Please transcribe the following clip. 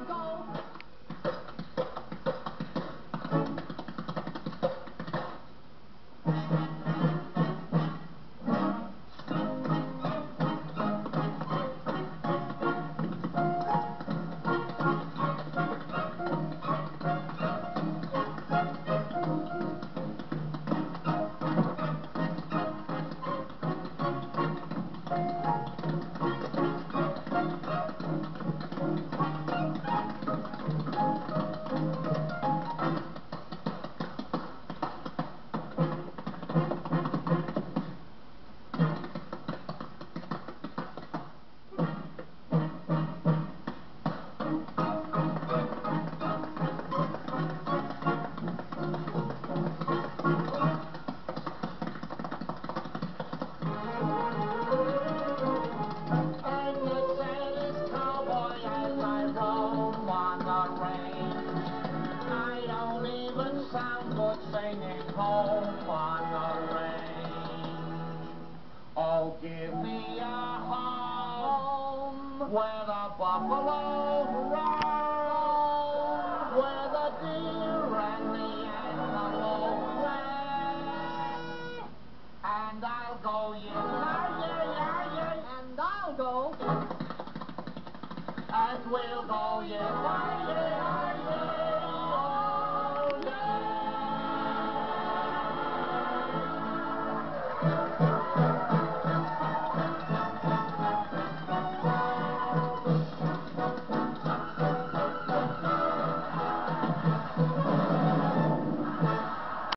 Go. Singing home on the range. Oh, give me a home where the buffalo roam, where the deer and the antelope play. And I'll go, yeah, yeah, yeah, yeah, and I'll go. And we'll go, yeah.